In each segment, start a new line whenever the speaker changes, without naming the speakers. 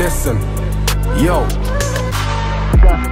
Listen, yo.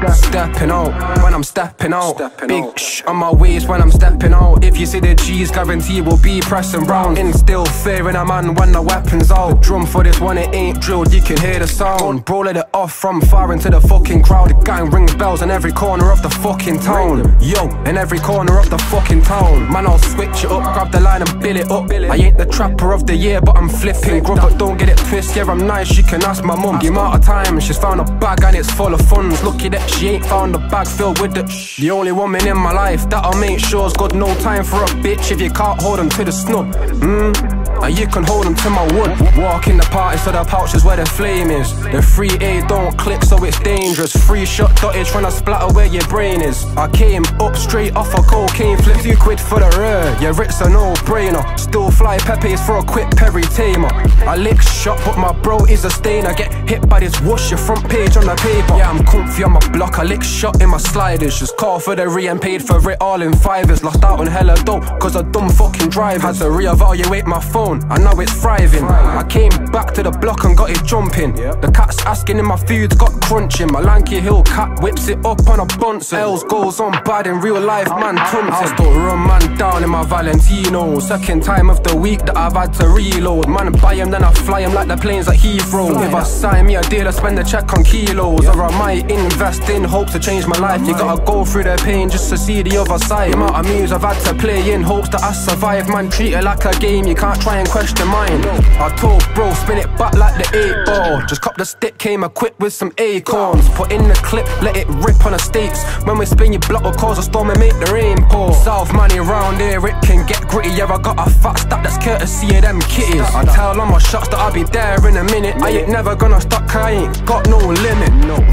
Stepping out when I'm stepping out. Big shh on my waist when I'm stepping out. If you see the G's, guarantee we'll be pressing round. Instill fear in a man when the weapon's out. Drum for this one, it ain't drilled, you can hear the sound. Bro, let it off from far into the fucking crowd. The gang rings bells in every corner of the fucking town. Yo, in every corner of the fucking town. Man, I'll switch it up, grab the line and bill it up. I ain't the trapper of the year, but I'm flipping grub. But don't get it pissed, yeah, I'm nice, you can ask my mum. The amount of time she's found a bag and it's full of funds. Lucky that she ain't found a bag filled with the. The only woman in my life that I'll make sure's got no time for a bitch if you can't hold to the snub. Mmm. And you can hold 'em to my wood. Walk in the party so the pouch is where the flame is. The 3A don't click so it's dangerous. Free shot dotted trying to splatter where your brain is. I came up straight off a cocaine flip. Two quid for the rear. your it's a no brainer. Still fly Pepe's for a quick Perry Tamer. I lick shot, but my bro is a stain. I get hit by this whoosh, your front page on the paper. Yeah, I'm comfy on my block. I lick shot in my sliders. Just call for the re and paid for it all in fivers. Lost out on hella dope, cause a dumb fucking driver. Had to reevaluate my phone. I know it's thriving. I came back to the block and got it jumping. The cat's asking if my food's got crunching. My lanky hill cat whips it up on a bunce. L's goes on bad in real life, man. Tumps I still run man down in my Valentino. Second time of the week that I've had to reload. Man, buy him, then I fly him like the planes at Heathrow. If I sign me a deal, I spend a check on kilos. Or I might invest in hopes to change my life. You gotta go through the pain just to see the other side. The amount of moves I've had to play in hopes that I survive. Man, treat it like a game, you can't try and question mine. I told bro, spin it back like the eight ball. Just cop the stick, came equipped with some acorns. Put in the clip, let it rip on the stakes. When we spin, you block will cause a storm and make the rain pour. South money around here, it get gritty. Yeah, I got a fat stack that's courtesy of them kitties. I tell all my shots that I'll be there in a minute. I ain't never gonna stop, cause I ain't got no limit.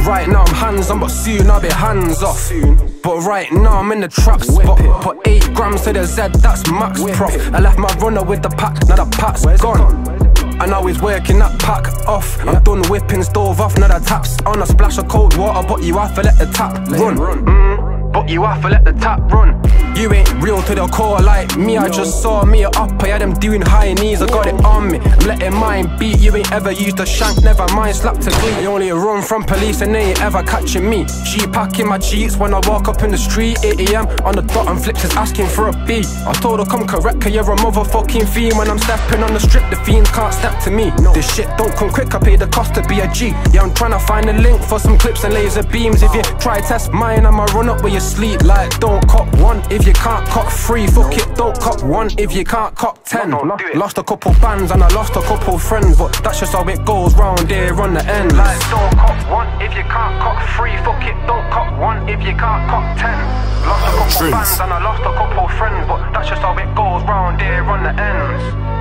Right now I'm hands on, but soon I'll be hands off. But right now I'm in the trap spot. Put 8 grams to the Z, that's max prof. I left my runner with the pack, now the pack's gone. And now he's working that pack off. I'm done whipping stove off, now the taps on a splash of cold water, but you have to let the tap run. Mm, but you have to let the tap run. You ain't real to the core like me. I just saw me up. I had them doing high knees. I got it on me. I'm letting mine beat. You ain't ever used a shank, never mind. Slap to glee. I only run from police and they ain't ever catching me. She packing my cheeks when I walk up in the street. 8 a.m. on the dot and flips is asking for a B. I told her come correct, cause you're a motherfucking fiend. When I'm stepping on the strip, the fiends can't step to me. This shit don't come quick. I pay the cost to be a G. Yeah, I'm trying to find a link for some clips and laser beams. If you try test mine, I'ma run up where you sleep. Like don't cop one if if you can't cop three, fuck it, don't cop one if you can't cop ten. Lost a couple bands and I lost a couple friends, but that's just how it goes round here on the end. Like, don't cop one if you can't cop three, fuck it, don't cop one if you can't cop ten. Lost a couple bands and I lost a couple friends, but that's just how it goes round here on the ends.